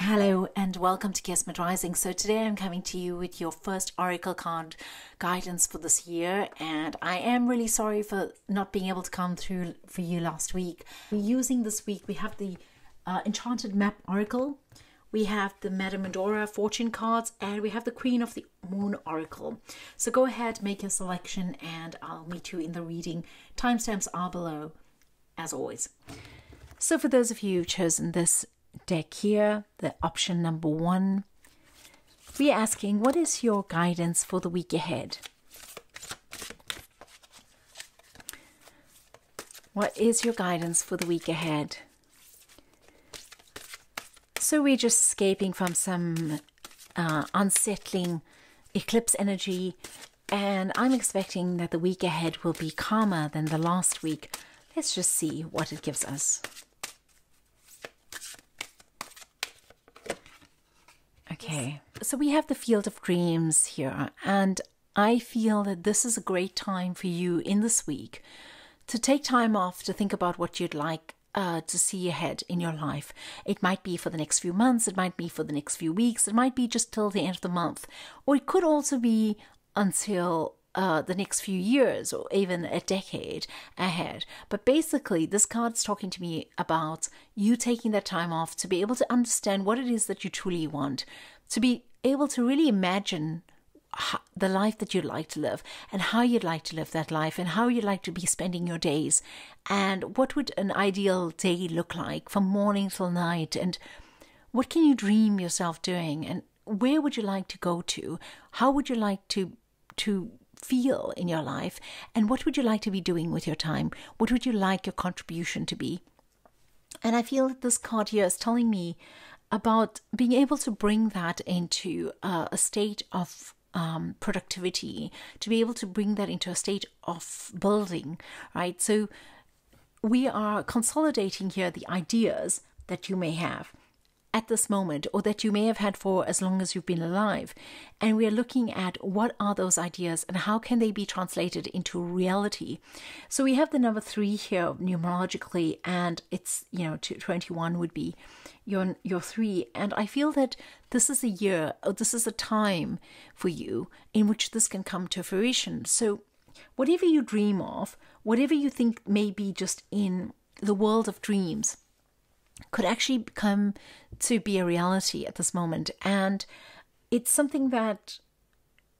Hello and welcome to Kismet Rising. So today I'm coming to you with your first Oracle card guidance for this year and I am really sorry for not being able to come through for you last week. We're using this week, we have the uh, Enchanted Map Oracle, we have the Madame Endora fortune cards and we have the Queen of the Moon Oracle. So go ahead, make your selection and I'll meet you in the reading. Timestamps are below as always. So for those of you who've chosen this deck here, the option number one, we're asking what is your guidance for the week ahead? What is your guidance for the week ahead? So we're just escaping from some uh, unsettling eclipse energy, and I'm expecting that the week ahead will be calmer than the last week. Let's just see what it gives us. Okay, so we have the field of dreams here, and I feel that this is a great time for you in this week to take time off to think about what you'd like uh, to see ahead in your life. It might be for the next few months, it might be for the next few weeks, it might be just till the end of the month, or it could also be until uh, the next few years or even a decade ahead. But basically, this card's talking to me about you taking that time off to be able to understand what it is that you truly want, to be able to really imagine the life that you'd like to live and how you'd like to live that life and how you'd like to be spending your days. And what would an ideal day look like from morning till night? And what can you dream yourself doing? And where would you like to go to? How would you like to to feel in your life? And what would you like to be doing with your time? What would you like your contribution to be? And i feel that this card here is telling me about being able to bring that into uh, a state of um, productivity, to be able to bring that into a state of building, right? So we are consolidating here the ideas that you may have at this moment or that you may have had for as long as you've been alive. And we are looking at what are those ideas and how can they be translated into reality. So we have the number three here numerologically and it's you know 21 would be your your three. And i feel that this is a year or this is a time for you in which this can come to fruition. So whatever you dream of whatever you think may be just in the world of dreams could actually come to be a reality at this moment. And it's something that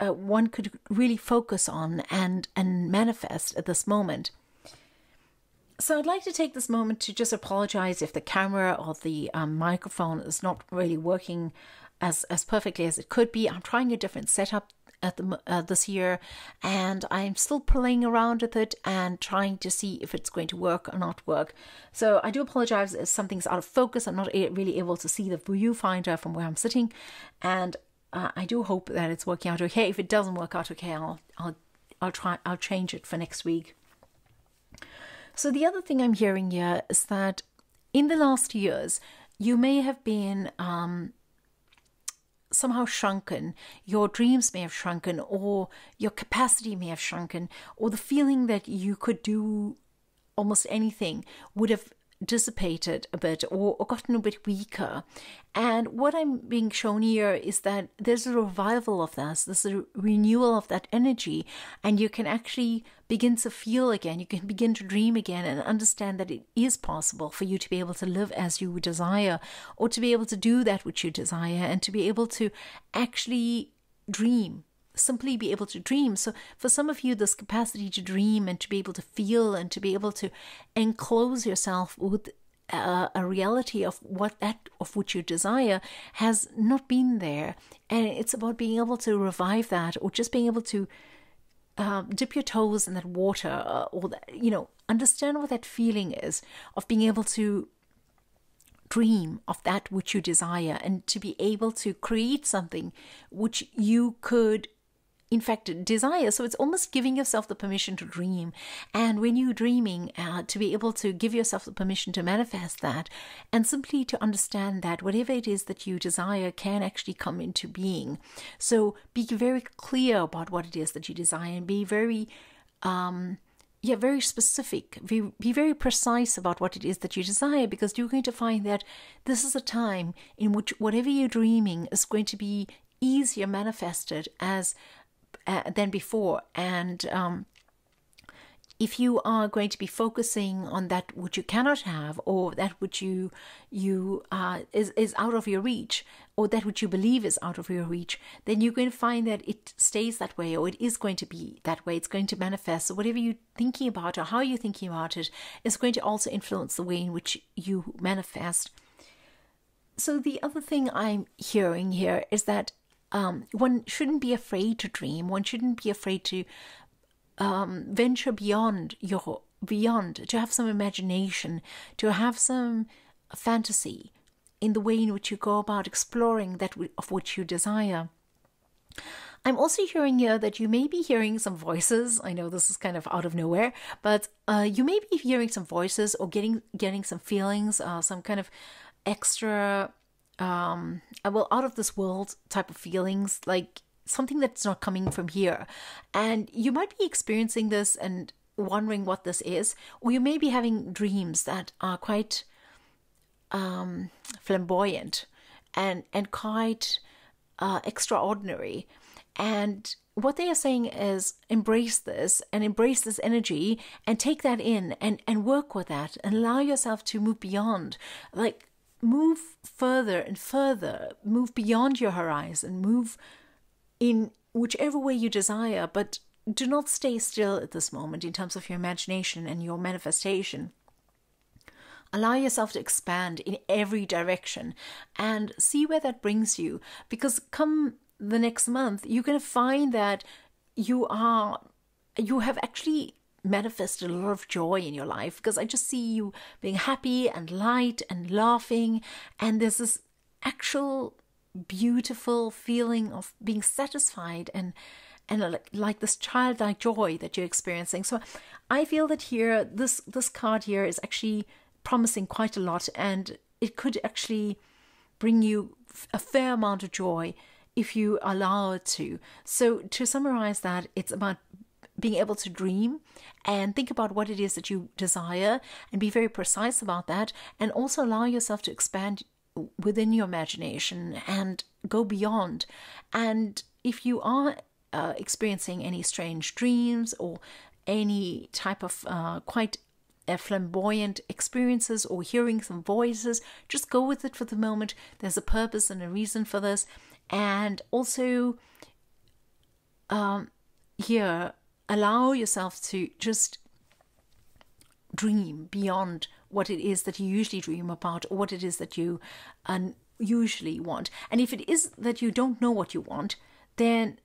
uh, one could really focus on and, and manifest at this moment. So I'd like to take this moment to just apologize if the camera or the um, microphone is not really working as, as perfectly as it could be. I'm trying a different setup at the uh, this year, and I'm still playing around with it and trying to see if it's going to work or not work. So I do apologize if something's out of focus. I'm not really able to see the viewfinder from where I'm sitting, and uh, I do hope that it's working out okay. If it doesn't work out okay, I'll I'll I'll try I'll change it for next week. So the other thing I'm hearing here is that in the last years you may have been um, somehow shrunken, your dreams may have shrunken, or your capacity may have shrunken, or the feeling that you could do almost anything would have dissipated a bit or, or, gotten a bit weaker. And what I'm being shown here is that there's a revival of this, there's a renewal of that energy, and you can actually begin to feel again, you can begin to dream again and understand that it is possible for you to be able to live as you desire or to be able to do that which you desire and to be able to actually dream simply be able to dream. So, for some of you, this capacity to dream and to be able to feel and to be able to enclose yourself with a, a reality of what that of which you desire has not been there, and it's about being able to revive that, or just being able to uh, dip your toes in that water, uh, or that, you know, understand what that feeling is of being able to dream of that which you desire and to be able to create something which you could in fact desire. So it's almost giving yourself the permission to dream. And when you're dreaming uh, to be able to give yourself the permission to manifest that and simply to understand that whatever it is that you desire can actually come into being. So be very clear about what it is that you desire and be very um, yeah, very specific. Be, be very precise about what it is that you desire because you're going to find that this is a time in which whatever you're dreaming is going to be easier manifested as than before. And um, if you are going to be focusing on that which you cannot have or that which you you uh, is is out of your reach or that which you believe is out of your reach then you're going to find that it stays that way or it is going to be that way. It's going to manifest. So whatever you're thinking about or how you're thinking about it is going to also influence the way in which you manifest. So the other thing i'm hearing here is that um, one shouldn't be afraid to dream. One shouldn't be afraid to um, venture beyond your beyond to have some imagination to have some fantasy in the way in which you go about exploring that of which you desire. I'm also hearing here that you may be hearing some voices. I know this is kind of out of nowhere but uh, you may be hearing some voices or getting getting some feelings uh, some kind of extra um well out of this world type of feelings like something that's not coming from here. And you might be experiencing this and wondering what this is, or you may be having dreams that are quite um, flamboyant and and quite uh, extraordinary. And what they are saying is embrace this and embrace this energy and take that in and, and work with that and allow yourself to move beyond. Like move further and further, move beyond your horizon, move in whichever way you desire, but do not stay still at this moment in terms of your imagination and your manifestation. Allow yourself to expand in every direction and see where that brings you. Because come the next month, you're going to find that you are, you have actually manifested a lot of joy in your life because I just see you being happy and light and laughing, and there's this actual beautiful feeling of being satisfied and and like, like this childlike joy that you're experiencing. So I feel that here this this card here is actually promising quite a lot and it could actually bring you a fair amount of joy if you allow it to. So to summarize that, it's about being able to dream and think about what it is that you desire and be very precise about that and also allow yourself to expand within your imagination and go beyond. And if you are uh, experiencing any strange dreams or any type of uh, quite uh, flamboyant experiences or hearing some voices, just go with it for the moment. There's a purpose and a reason for this. And also, um, here, allow yourself to just dream beyond what it is that you usually dream about or what it is that you usually want. And if it is that you don't know what you want, then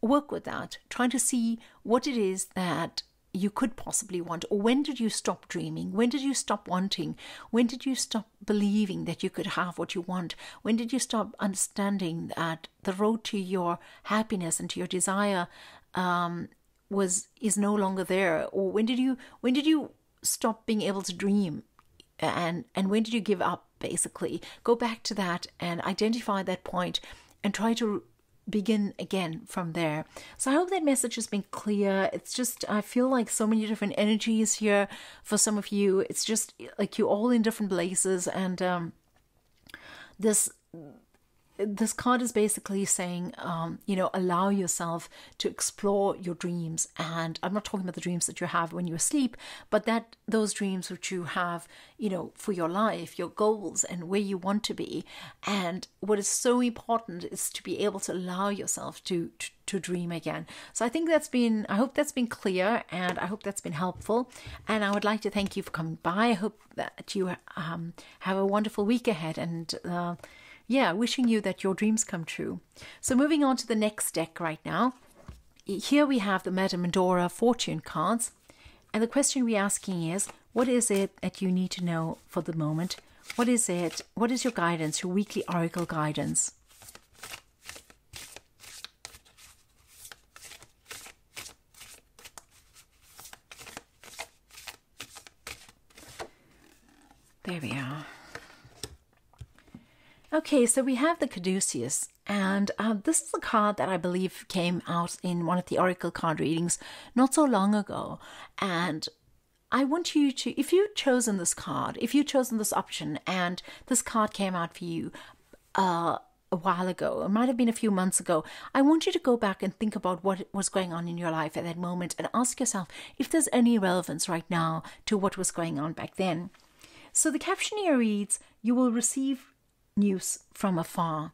work with that. Try to see what it is that you could possibly want or when did you stop dreaming when did you stop wanting when did you stop believing that you could have what you want when did you stop understanding that the road to your happiness and to your desire um, was is no longer there or when did you when did you stop being able to dream? And and when did you give up basically? Go back to that and identify that point and try to begin again from there. So i hope that message has been clear. It's just i feel like so many different energies here for some of you. It's just like you're all in different places and um this this card is basically saying, um, you know, allow yourself to explore your dreams. And I'm not talking about the dreams that you have when you're asleep, but that those dreams which you have, you know, for your life, your goals, and where you want to be. And what is so important is to be able to allow yourself to, to to dream again. So I think that's been, I hope that's been clear and I hope that's been helpful. And I would like to thank you for coming by. I hope that you um, have a wonderful week ahead and, uh, yeah, wishing you that your dreams come true. So, moving on to the next deck right now. Here we have the Madame Endora fortune cards. And the question we're asking is what is it that you need to know for the moment? What is it? What is your guidance, your weekly oracle guidance? There we are. Okay, so we have the caduceus And uh, this is a card that I believe came out in one of the Oracle card readings not so long ago. And I want you to, if you've chosen this card, if you've chosen this option, and this card came out for you uh, a while ago, it might have been a few months ago, I want you to go back and think about what was going on in your life at that moment and ask yourself if there's any relevance right now to what was going on back then. So the caption here reads You will receive news from afar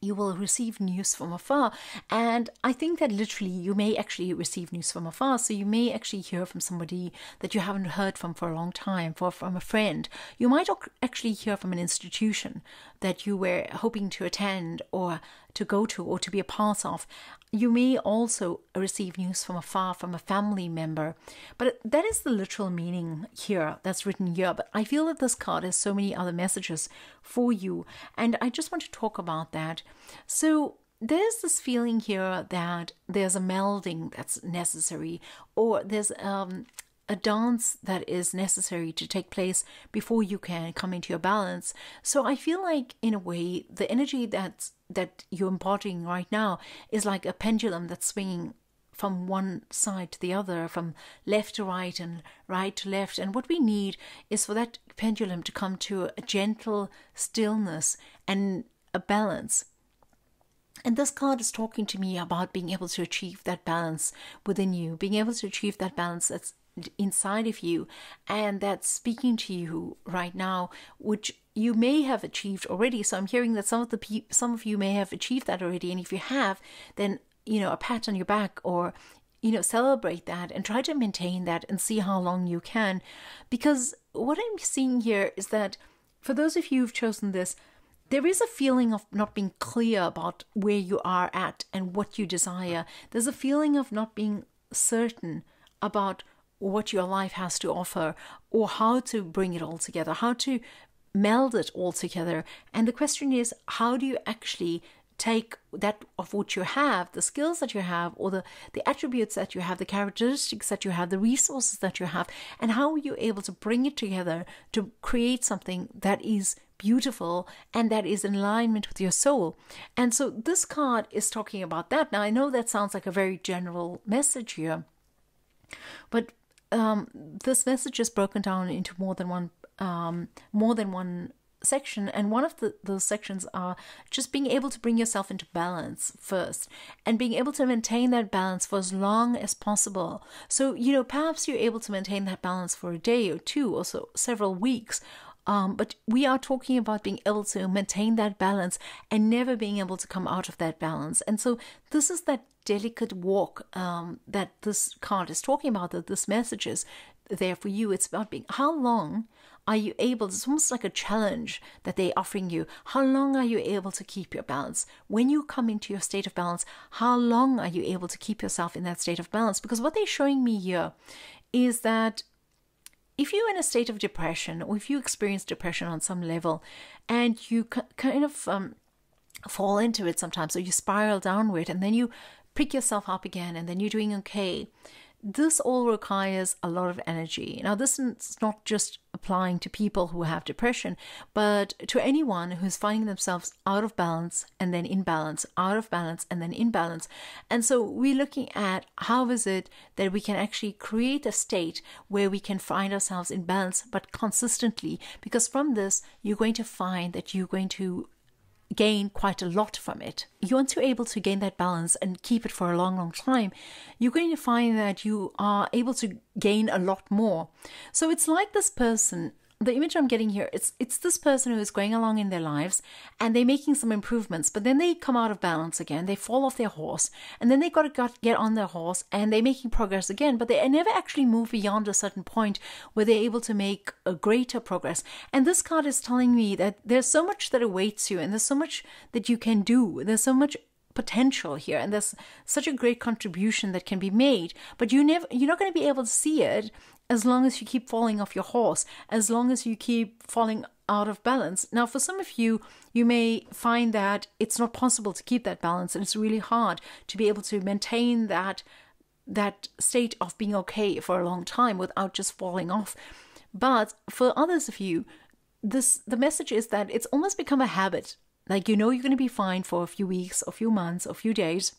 you will receive news from afar. And I think that literally you may actually receive news from afar. So you may actually hear from somebody that you haven't heard from for a long time, for from a friend. You might actually hear from an institution that you were hoping to attend or to go to or to be a part of. You may also receive news from afar from a family member, but that is the literal meaning here that's written here. But I feel that this card has so many other messages for you, and I just want to talk about that. So, there's this feeling here that there's a melding that's necessary, or there's um, a dance that is necessary to take place before you can come into your balance. So I feel like in a way the energy that's that you're embodying right now is like a pendulum that's swinging from one side to the other, from left to right and right to left. And what we need is for that pendulum to come to a gentle stillness and a balance. And this card is talking to me about being able to achieve that balance within you, being able to achieve that balance that's inside of you and that's speaking to you right now which you may have achieved already. So i'm hearing that some of the pe- some of you may have achieved that already and if you have then you know a pat on your back or you know celebrate that and try to maintain that and see how long you can. Because what i'm seeing here is that for those of you who've chosen this there is a feeling of not being clear about where you are at and what you desire. There's a feeling of not being certain about what your life has to offer or how to bring it all together, how to meld it all together. And the question is, how do you actually take that of what you have, the skills that you have, or the, the attributes that you have, the characteristics that you have, the resources that you have, and how are you able to bring it together to create something that is beautiful and that is in alignment with your soul. And so this card is talking about that. Now I know that sounds like a very general message here. But um, this message is broken down into more than one um, more than one section. And one of the those sections are just being able to bring yourself into balance first and being able to maintain that balance for as long as possible. So you know perhaps you're able to maintain that balance for a day or two or so several weeks um, but we are talking about being able to maintain that balance and never being able to come out of that balance. And so this is that delicate walk um, that this card is talking about, that this message is there for you. It's about being how long are you able, it's almost like a challenge that they're offering you. How long are you able to keep your balance? When you come into your state of balance, how long are you able to keep yourself in that state of balance? Because what they're showing me here is that if you're in a state of depression or if you experience depression on some level and you kind of um, fall into it sometimes or you spiral downward and then you pick yourself up again and then you're doing okay this all requires a lot of energy. Now, this is not just applying to people who have depression, but to anyone who's finding themselves out of balance and then in balance, out of balance and then in balance. And so we're looking at how is it that we can actually create a state where we can find ourselves in balance, but consistently, because from this, you're going to find that you're going to gain quite a lot from it. You once you're able to gain that balance and keep it for a long, long time, you're going to find that you are able to gain a lot more. So it's like this person the image I'm getting here, it's it's this person who is going along in their lives and they're making some improvements, but then they come out of balance again. They fall off their horse, and then they got to get on their horse and they're making progress again, but they never actually move beyond a certain point where they're able to make a greater progress. And this card is telling me that there's so much that awaits you, and there's so much that you can do. There's so much potential here and there's such a great contribution that can be made but you never you're not going to be able to see it as long as you keep falling off your horse, as long as you keep falling out of balance. Now, for some of you, you may find that it's not possible to keep that balance, and it's really hard to be able to maintain that that state of being okay for a long time without just falling off. But for others of you, this the message is that it's almost become a habit Like you know you're going to be fine for a few weeks, a few months, a few days.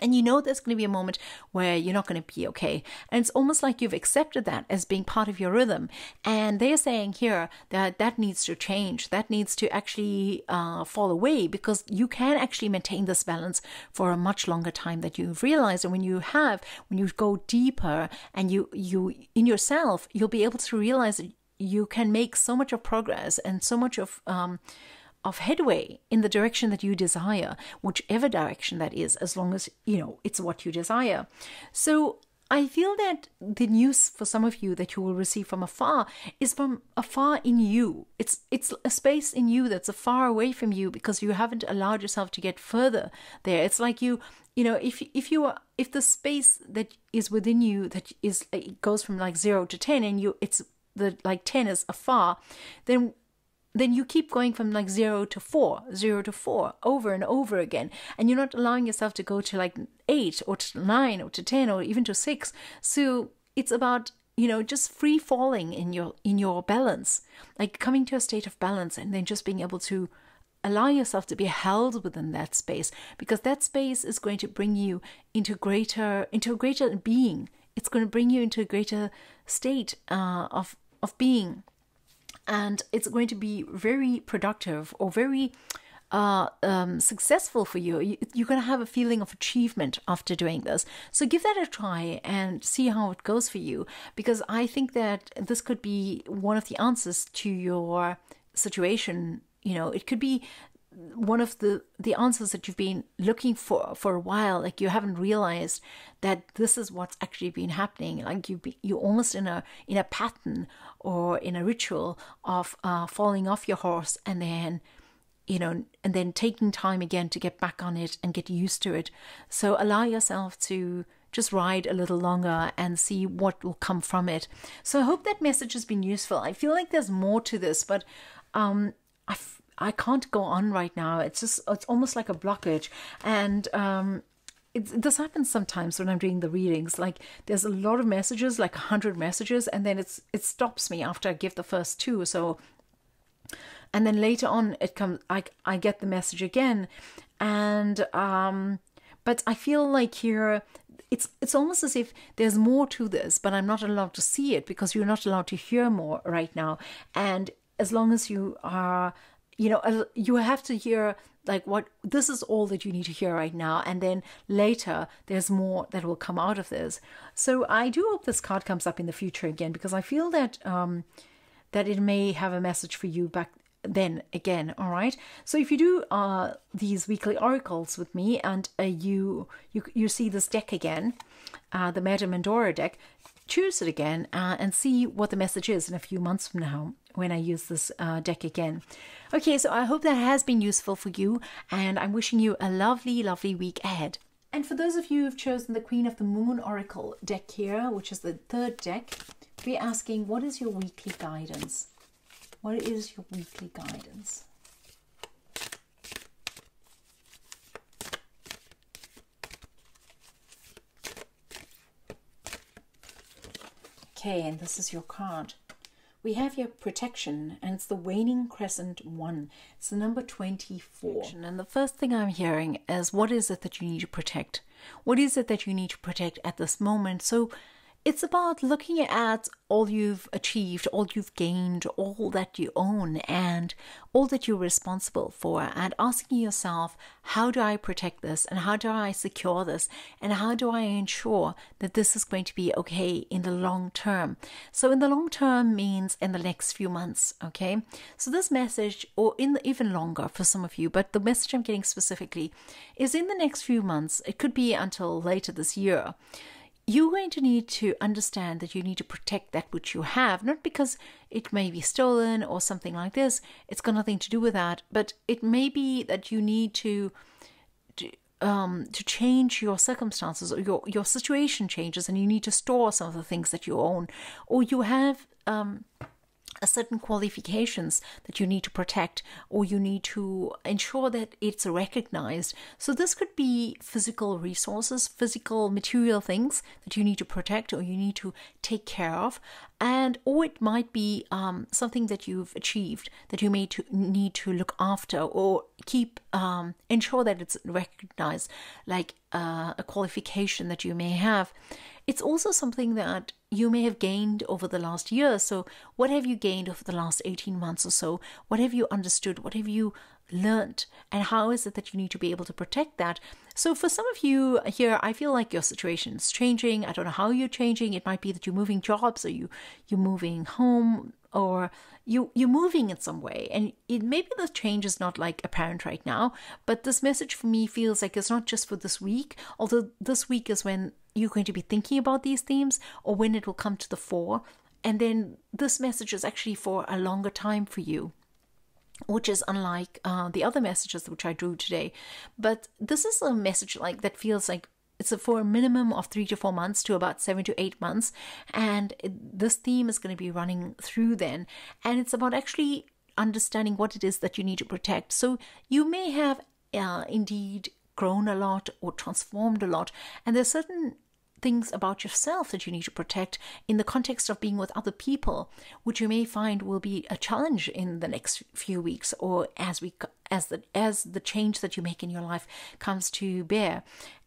And you know there's going to be a moment where you're not going to be okay. And it's almost like you've accepted that as being part of your rhythm. And they're saying here that that needs to change. That needs to actually uh, fall away because you can actually maintain this balance for a much longer time that you've realized. And when you have, when you go deeper and you, you, in yourself, you'll be able to realize that you can make so much of progress and so much of, um, of headway in the direction that you desire, whichever direction that is, as long as you know it's what you desire. So I feel that the news for some of you that you will receive from afar is from afar in you. It's it's a space in you that's far away from you because you haven't allowed yourself to get further there. It's like you you know if if you are if the space that is within you that is it goes from like 0 to 10 and you it's the like 10 is afar then then you keep going from like zero to four, zero to four, over and over again. And you're not allowing yourself to go to like eight or to nine or to 10 or even to six. So it's about you know just free falling in your in your balance like coming to a state of balance and then just being able to allow yourself to be held within that space because that space is going to bring you into greater into a greater being it's going to bring you into a greater state uh, of of being and it's going to be very productive or very uh, um, successful for you. you. You're going to have a feeling of achievement after doing this. So give that a try and see how it goes for you, because I think that this could be one of the answers to your situation. You know, it could be one of the the answers that you've been looking for for a while like you haven't realized that this is what's actually been happening. Like you be, you're almost in a in a pattern or in a ritual of uh, falling off your horse and then you know and then taking time again to get back on it and get used to it. So allow yourself to just ride a little longer and see what will come from it. So i hope that message has been useful. I feel like there's more to this but um i I can't go on right now. It's just it's almost like a blockage, and um, this happens sometimes when I'm doing the readings. Like there's a lot of messages, like a hundred messages, and then it's it stops me after I give the first two. So, and then later on it comes. I I get the message again, and um, but I feel like here it's it's almost as if there's more to this, but I'm not allowed to see it because you're not allowed to hear more right now. And as long as you are you know you have to hear like what this is all that you need to hear right now and then later there's more that will come out of this. So i do hope this card comes up in the future again because i feel that um that it may have a message for you back then again all right? So if you do uh these weekly oracles with me and uh, you you you see this deck again uh the madame Endora deck choose it again uh, and see what the message is in a few months from now when I use this uh, deck again. Okay, so I hope that has been useful for you, and I'm wishing you a lovely, lovely week ahead. And for those of you who've chosen the Queen of the Moon Oracle deck here, which is the third deck, we're asking what is your weekly guidance? What is your weekly guidance? Okay, and this is your card we have your protection, and it's the waning crescent one. It's the number 24. And the first thing I'm hearing is what is it that you need to protect? What is it that you need to protect at this moment? So it's about looking at all you've achieved, all you've gained, all that you own, and all that you're responsible for, and asking yourself, how do I protect this? And how do I secure this? And how do I ensure that this is going to be okay in the long term? So, in the long term means in the next few months, okay? So, this message, or in the, even longer for some of you, but the message I'm getting specifically is in the next few months, it could be until later this year you're going to need to understand that you need to protect that which you have, not because it may be stolen or something like this. It's got nothing to do with that, but it may be that you need to. to um, to change your circumstances or your, your situation changes and you need to store some of the things that you own or you have um, certain qualifications that you need to protect or you need to ensure that it's recognized. So, this could be physical resources, physical material things that you need to protect or you need to take care of. And, or it might be um, something that you've achieved that you may to, need to look after or keep, um, ensure that it's recognized, like uh, a qualification that you may have. It's also something that you may have gained over the last year. So, what have you gained over the last 18 months or so? What have you understood? What have you learned? And how is it that you need to be able to protect that? So, for some of you here, I feel like your situation is changing. I don't know how you're changing. It might be that you're moving jobs or you, you're moving home or you you're moving in some way and it maybe the change is not like apparent right now but this message for me feels like it's not just for this week although this week is when you're going to be thinking about these themes or when it will come to the fore. And then this message is actually for a longer time for you which is unlike uh, the other messages which I drew today. But this is a message like that feels like it's for a minimum of three to four months to about seven to eight months, and this theme is going to be running through then, and it's about actually understanding what it is that you need to protect. So you may have uh, indeed grown a lot or transformed a lot, and there's certain things about yourself that you need to protect in the context of being with other people, which you may find will be a challenge in the next few weeks or as we as the as the change that you make in your life comes to bear.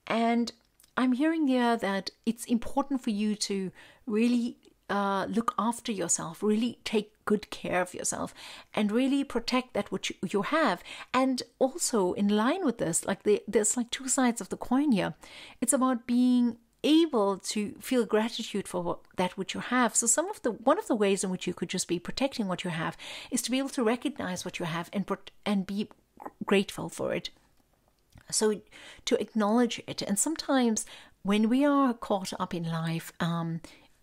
And I'm hearing here that it's important for you to really uh, look after yourself, really take good care of yourself, and really protect that which you have. And also, in line with this, like the, there's like two sides of the coin here. It's about being able to feel gratitude for what, that which you have. So some of the one of the ways in which you could just be protecting what you have is to be able to recognize what you have and and be grateful for it. So to acknowledge it, and sometimes when we are caught up in life, um,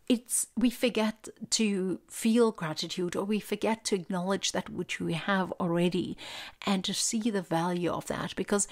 it's we forget to feel gratitude or we forget to acknowledge that which we have already and to see the value of that because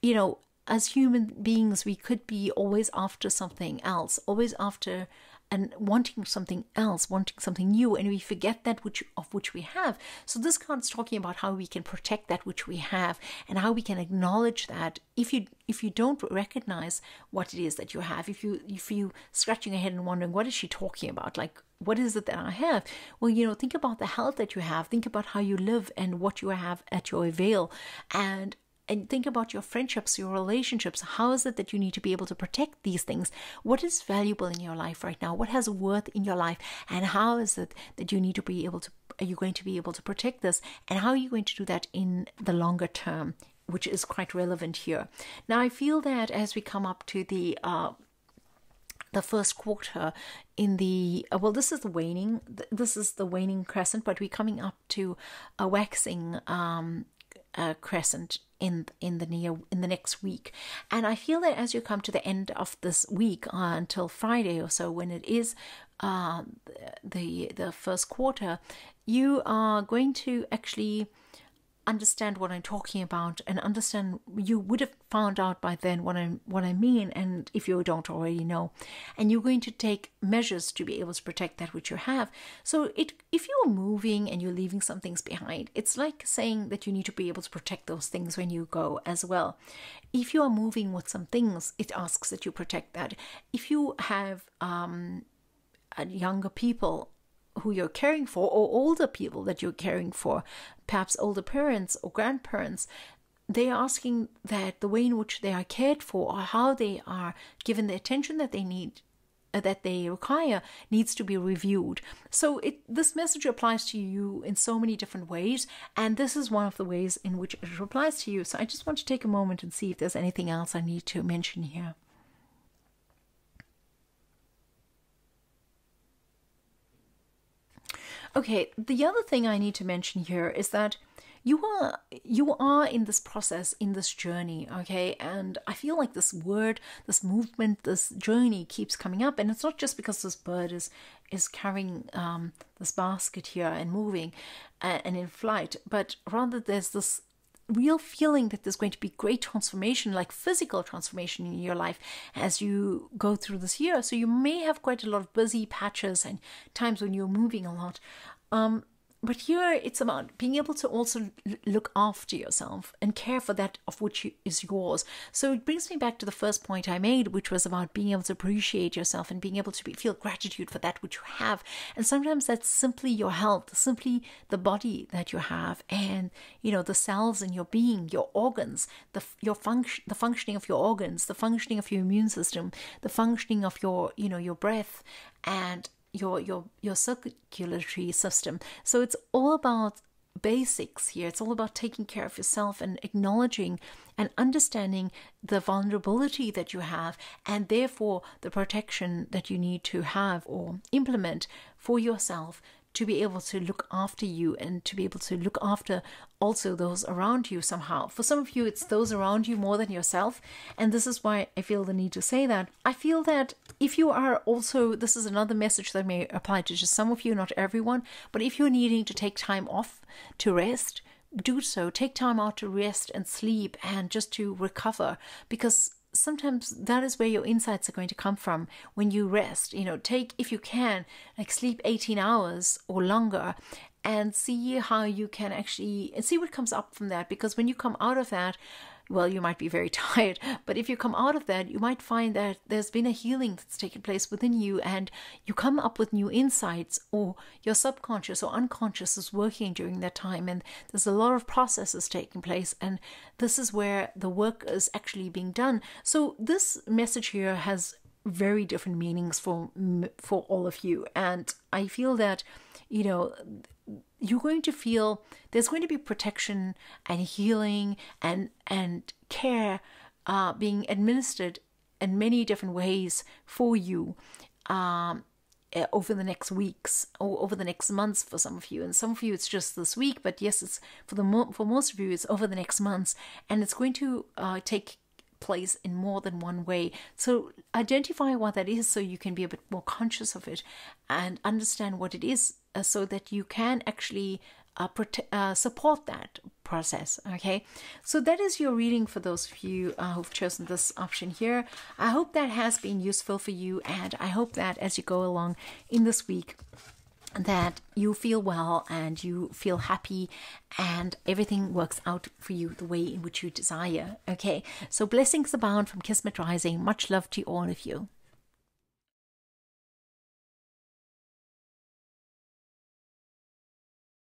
you know as human beings, we could be always after something else, always after and wanting something else, wanting something new, and we forget that which of which we have. So this card's talking about how we can protect that which we have and how we can acknowledge that if you if you don't recognize what it is that you have, if you if you scratching your head and wondering what is she talking about, like what is it that I have? Well, you know, think about the health that you have, think about how you live and what you have at your avail, and and think about your friendships, your relationships. How is it that you need to be able to protect these things? What is valuable in your life right now? What has worth in your life? And how is it that you need to be able to, are you going to be able to protect this? And how are you going to do that in the longer term? Which is quite relevant here. Now, I feel that as we come up to the uh, the first quarter in the uh, well this is the waning this is the waning crescent but we're coming up to a waxing um, uh, crescent in in the near in the next week. And i feel that as you come to the end of this week uh, until friday or so when it is uh, the the first quarter you are going to actually understand what I'm talking about and understand you would have found out by then what I what I mean and if you don't already know. And you're going to take measures to be able to protect that which you have. So it if you're moving and you're leaving some things behind it's like saying that you need to be able to protect those things when you go as well. If you are moving with some things it asks that you protect that. If you have um younger people who you're caring for or older people that you're caring for, perhaps older parents or grandparents, they are asking that the way in which they are cared for or how they are given the attention that they need uh, that they require needs to be reviewed. So it this message applies to you in so many different ways and this is one of the ways in which it applies to you. So I just want to take a moment and see if there's anything else I need to mention here. Okay, the other thing I need to mention here is that you are you are in this process in this journey okay? And i feel like this word this movement this journey keeps coming up. And it's not just because this bird is is carrying um, this basket here and moving uh, and in flight but rather there's this real feeling that there's going to be great transformation, like physical transformation in your life as you go through this year. So you may have quite a lot of busy patches and times when you're moving a lot. Um, but here it's about being able to also look after yourself and care for that of which is yours. So it brings me back to the first point I made, which was about being able to appreciate yourself and being able to be, feel gratitude for that which you have. And sometimes that's simply your health, simply the body that you have, and you know the cells in your being, your organs, the your function, the functioning of your organs, the functioning of your immune system, the functioning of your you know your breath, and your your your circulatory system. So it's all about basics here. It's all about taking care of yourself and acknowledging and understanding the vulnerability that you have and therefore the protection that you need to have or implement for yourself to be able to look after you and to be able to look after also those around you somehow. For some of you, it's those around you more than yourself. And this is why I feel the need to say that. I feel that if you are also, this is another message that may apply to just some of you, not everyone, but if you're needing to take time off to rest, do so. Take time out to rest and sleep and just to recover because sometimes that is where your insights are going to come from when you rest. You know, take, if you can, like sleep 18 hours or longer and see how you can actually, and see what comes up from that. Because when you come out of that, well, you might be very tired, but if you come out of that, you might find that there's been a healing that's taken place within you and you come up with new insights, or your subconscious or unconscious is working during that time. And there's a lot of processes taking place, and this is where the work is actually being done. So, this message here has very different meanings for for all of you and i feel that you know you're going to feel there's going to be protection and healing and and care uh, being administered in many different ways for you um, eh, over the next weeks or over the next months for some of you. And some of you it's just this week but yes it's for the mo- for most of you it's over the next months. And it's going to uh, take place in more than one way. So identify what that is so you can be a bit more conscious of it and understand what it is uh, so that you can actually uh, prote- uh, support that process. Okay, so that is your reading for those of you uh, who've chosen this option here. I hope that has been useful for you, and I hope that as you go along in this week, that you feel well and you feel happy and everything works out for you the way in which you desire. Okay, so blessings abound from Kismet Rising. Much love to all of you.